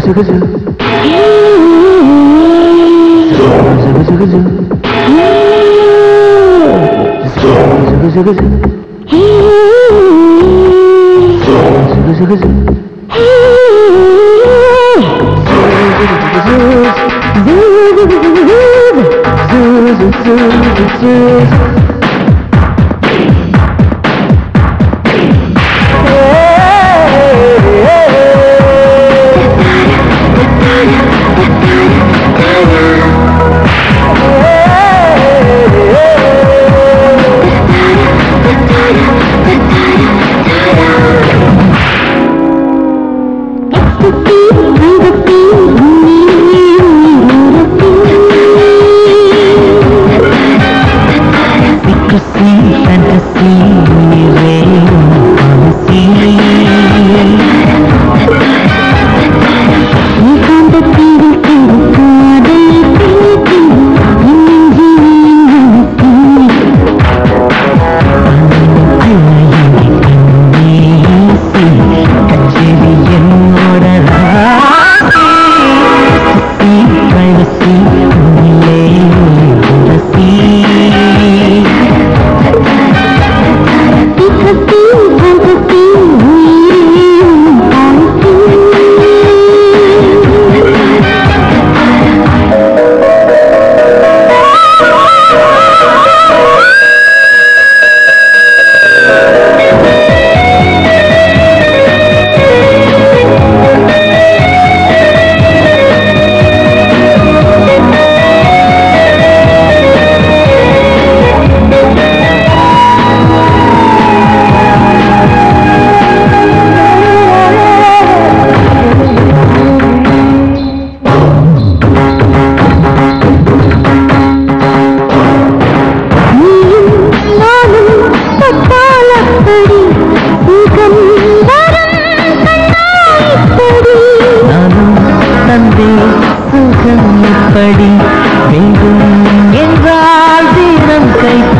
그저 그저 그저 그저 그저 그저 그저 그저 그저 Hello. படி வேண்டும் என்றால் தீரம் கைப்ப